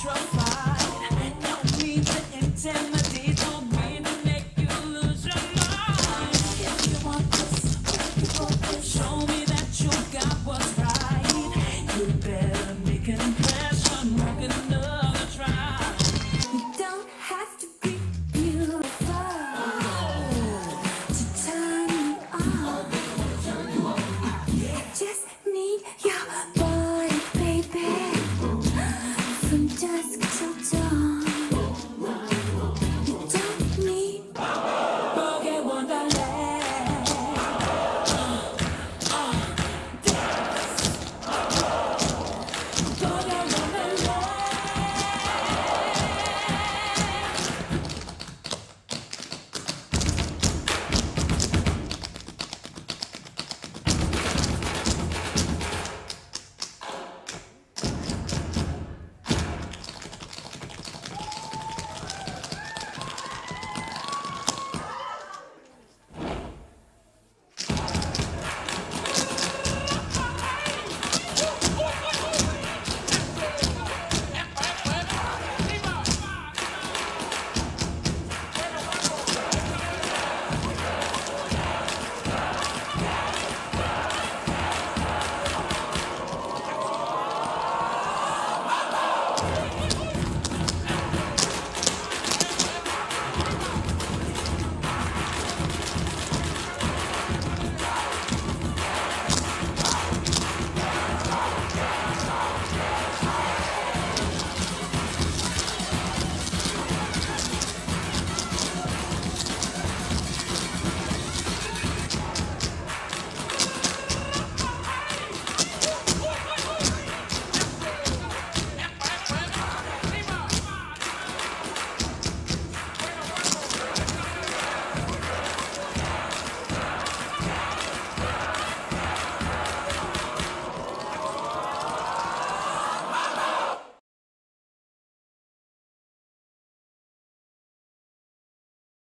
trust. Just.